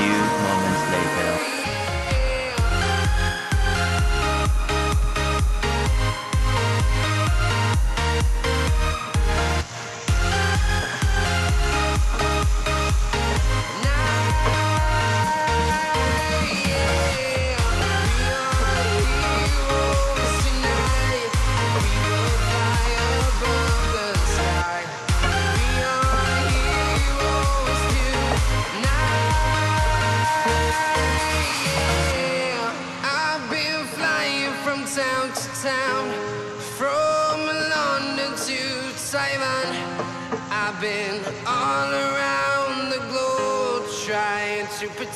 few moments later.